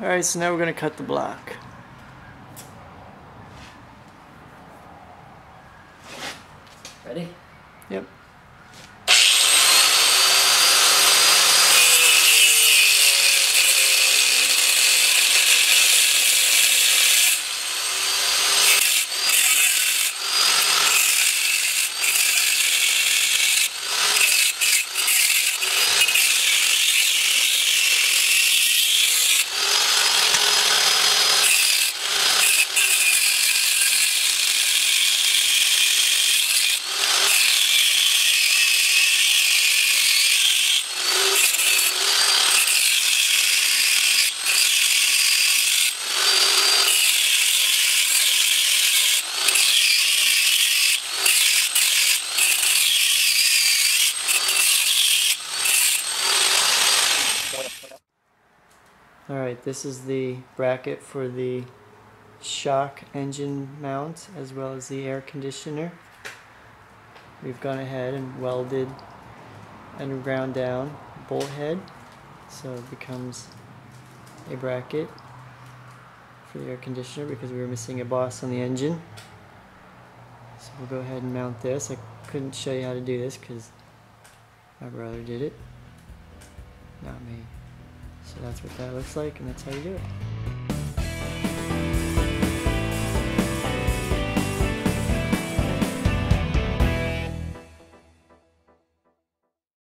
Alright, so now we're going to cut the block. Ready? Yep. Alright, this is the bracket for the shock engine mount as well as the air conditioner. We've gone ahead and welded and ground down bolt head so it becomes a bracket for the air conditioner because we were missing a boss on the engine. So we'll go ahead and mount this. I couldn't show you how to do this because my brother did it, not me. So that's what that looks like and that's how you do it.